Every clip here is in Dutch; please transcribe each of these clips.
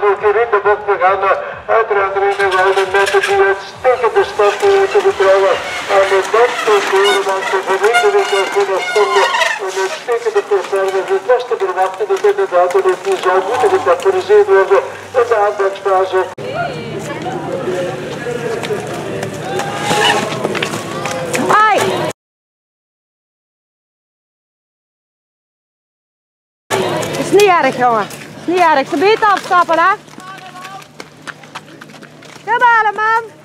de bocht. We gaan uiteraard erin houden met die uitstekende start te betrouwen. En met dat proberen want week ook weer stonden een uitstekende performance. Het was te verwachten dat inderdaad dat het zou moeten gecapitaliseerd worden in de is niet erg, jongen. Niet erg. Ze beter afstappen, hè? Kom halen,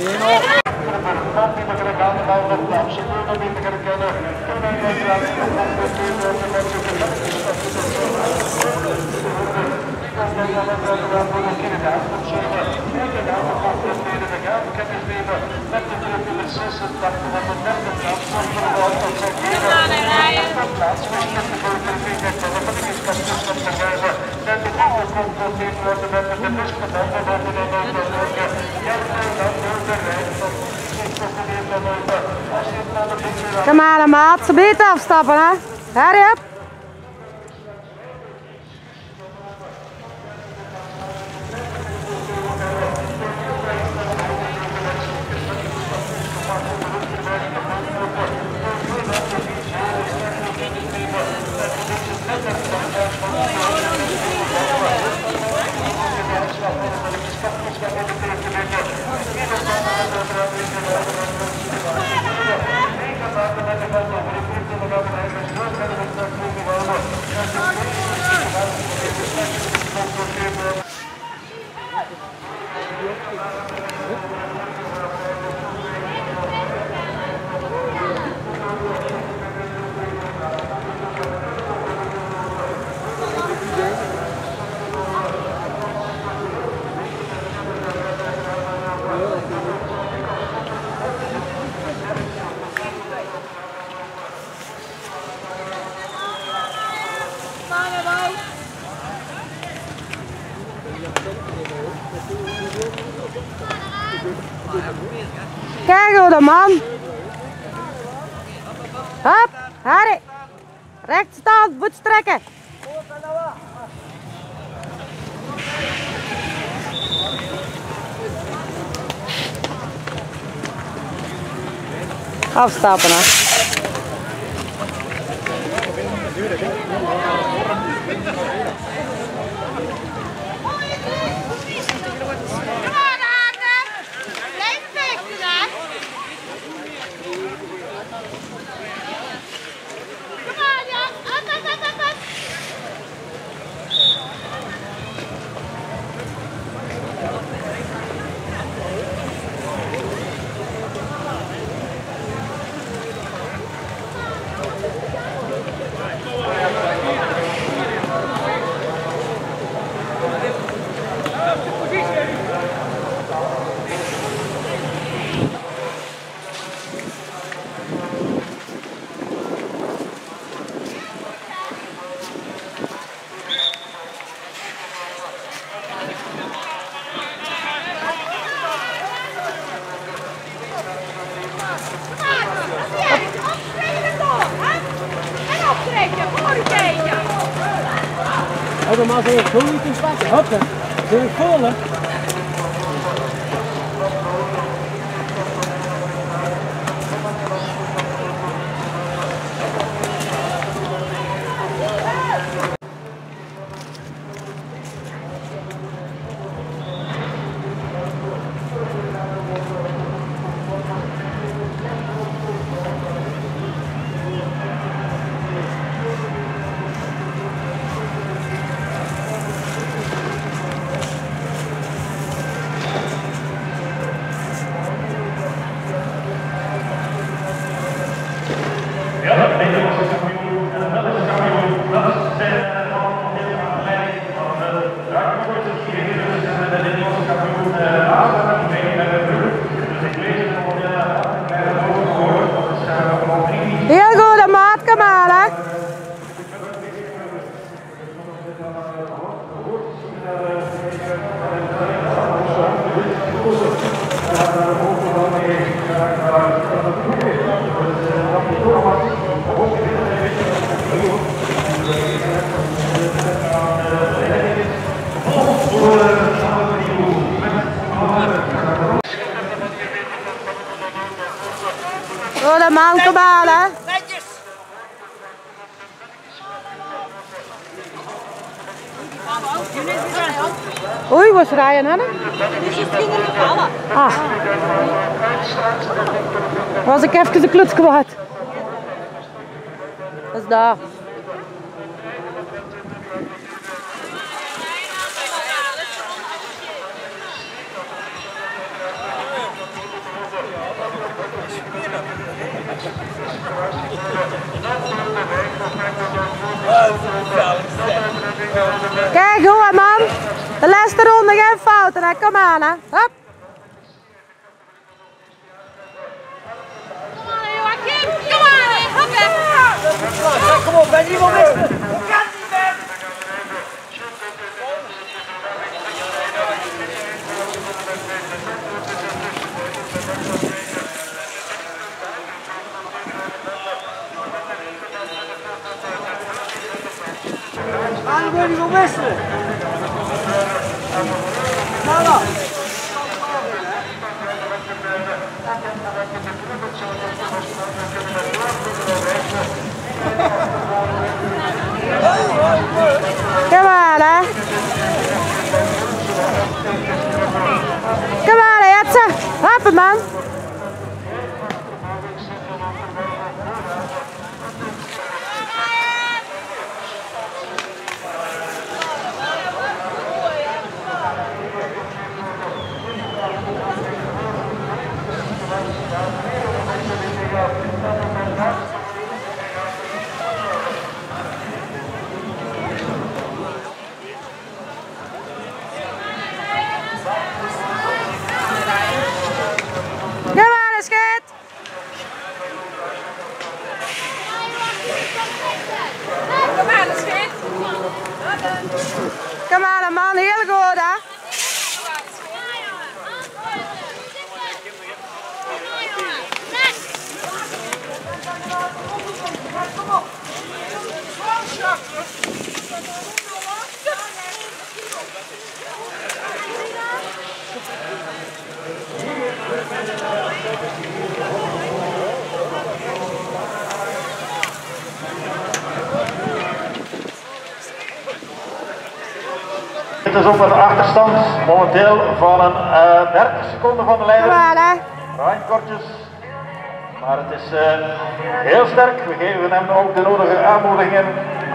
Almeno. Kom maar, maat. Ze beter afstappen, hè? Hurry. Kijk hoe de man. Hup, Harry. Recht staan, voet strekken. Afstappen hè. Kom aan, Haken! Blijf vechten, hè! Kom aan, Jan! Up, up, up, up, up! Kom aan, Jan! Optreden door, hè! En optrekken, voor u kijken! Maar zo zo niet in pakken. Zo hè. Oei, was rijden hè? Ah. Was ik even de kluts kwijt. Dat is daar. Kijk hoe man. De laatste ronde geen fouten hè. Kom aan hè. Hop. Kom aan, Joachim. Kom aan, hoppen. Kom op, ben je iemand mis? Aan wil je wel wisselen? Nou dan. Kom aan hè. Kom aan hè, Jetse. Hoppen man. Kom aan hè, schat. Kom aan, schat. Kom aan man. Heel goed hè. Het is op een achterstand momenteel van een eh 30 seconden van de leider. Rijn kortjes. Maar het is eh, heel sterk. We geven hem ook de nodige aanmoedigingen.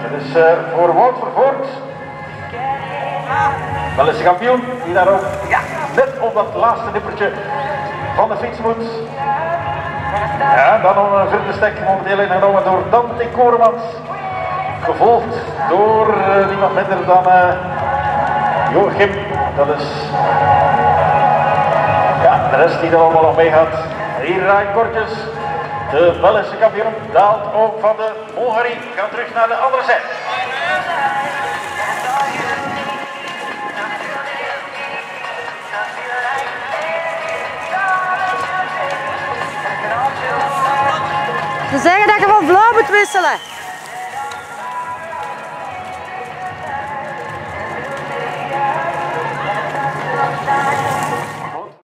Het is eh, voor Wout Vervoort. Wel is de kampioen die daar ook net op dat laatste nippertje van de fiets moet. Ja, dan nog een vierde stek momenteel ingenomen door Dante Koremans. Gevolgd door niemand minder dan Joachim. Dat is ja, de rest die er allemaal nog mee gaat. Hier Rijn Kortjes, de Belgische kampioen, daalt ook van de Hongarie. Gaat terug naar de andere zijde. Ze zeggen dat je van vloer moet wisselen.